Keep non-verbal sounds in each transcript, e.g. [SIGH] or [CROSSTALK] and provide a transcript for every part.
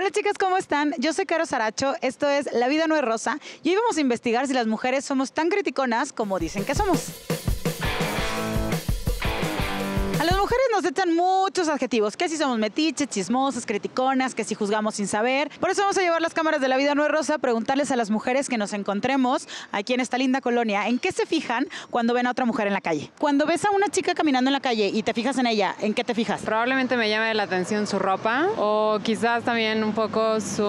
Hola chicas, ¿cómo están? Yo soy Caro Saracho, esto es La vida no es rosa y hoy vamos a investigar si las mujeres somos tan criticonas como dicen que somos. A las mujeres nos echan muchos adjetivos, que si somos metiches, chismosas, criticonas, que si juzgamos sin saber. Por eso vamos a llevar las cámaras de la vida no es rosa a preguntarles a las mujeres que nos encontremos aquí en esta linda colonia, ¿en qué se fijan cuando ven a otra mujer en la calle? Cuando ves a una chica caminando en la calle y te fijas en ella, ¿en qué te fijas? Probablemente me llame la atención su ropa o quizás también un poco su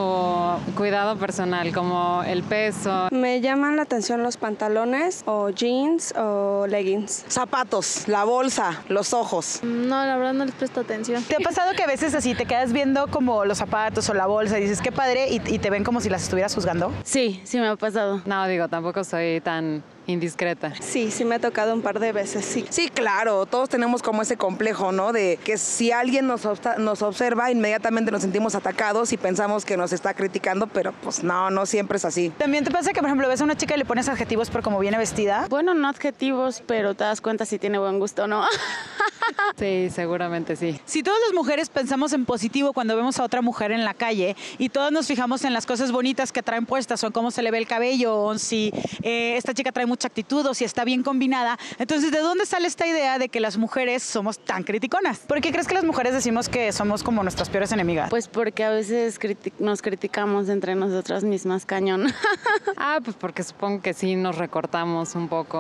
cuidado personal, como el peso. Me llaman la atención los pantalones o jeans o leggings. Zapatos, la bolsa, los ojos. No, la verdad no les presto atención. ¿Te ha pasado que a veces así te quedas viendo como los zapatos o la bolsa y dices qué padre y, y te ven como si las estuvieras juzgando? Sí, sí me ha pasado. No, digo, tampoco soy tan indiscreta. Sí, sí me ha tocado un par de veces, sí. Sí, claro, todos tenemos como ese complejo, ¿no? De que si alguien nos, nos observa, inmediatamente nos sentimos atacados y pensamos que nos está criticando, pero pues no, no siempre es así. ¿También te pasa que, por ejemplo, ves a una chica y le pones adjetivos por cómo viene vestida? Bueno, no adjetivos, pero te das cuenta si tiene buen gusto o no. [LAUGHS] Sí, seguramente sí. Si todas las mujeres pensamos en positivo cuando vemos a otra mujer en la calle y todas nos fijamos en las cosas bonitas que traen puestas o en cómo se le ve el cabello o si eh, esta chica trae mucha actitud o si está bien combinada, entonces ¿de dónde sale esta idea de que las mujeres somos tan criticonas? ¿Por qué crees que las mujeres decimos que somos como nuestras peores enemigas? Pues porque a veces criti- nos criticamos entre nosotras mismas, cañón. [LAUGHS] Ah, pues porque supongo que sí nos recortamos un poco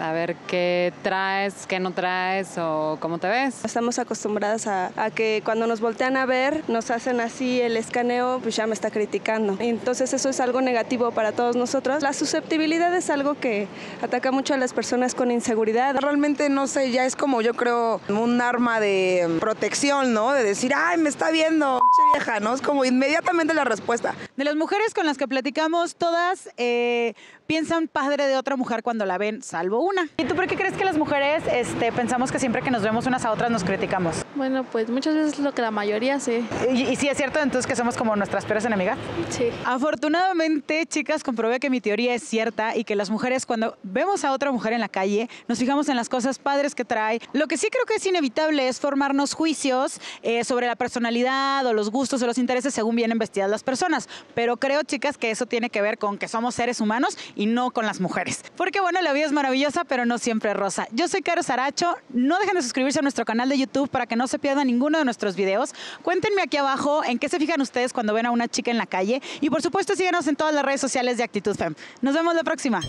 a ver qué traes, qué no traes o cómo te ves. Estamos acostumbradas a, a que cuando nos voltean a ver, nos hacen así el escaneo, pues ya me está criticando. Entonces eso es algo negativo para todos nosotros. La susceptibilidad es algo que ataca mucho a las personas con inseguridad. Realmente, no sé, ya es como yo creo un arma de protección, ¿no? De decir, ay, me está viendo, vieja, ¿no? Es como inmediatamente la respuesta. De las mujeres con las que platicamos, todas eh, piensan padre de otra mujer cuando la ven, salvo una. ¿Y tú por qué crees que las mujeres este, pensamos que siempre que nos vemos unas a otras nos criticamos? Bueno, pues muchas veces lo que la mayoría hace. Y, y sí es cierto entonces que somos como nuestras peores enemigas. Sí. Afortunadamente, chicas, comprobé que mi teoría es cierta y que las mujeres cuando vemos a otra mujer en la calle nos fijamos en las cosas padres que trae. Lo que sí creo que es inevitable es formarnos juicios eh, sobre la personalidad o los gustos o los intereses según vienen vestidas las personas. Pero creo, chicas, que eso tiene que ver con que somos seres humanos y no con las mujeres. Porque bueno, la vida es maravillosa, pero no siempre es rosa. Yo soy Caro Saracho. No dejen de suscribirse a nuestro canal de YouTube para que no se pierdan ninguno de nuestros videos. Cuéntenme aquí abajo en qué se fijan ustedes cuando ven a una chica en la calle. Y por supuesto, síganos en todas las redes sociales de Actitud Fem. Nos vemos la próxima.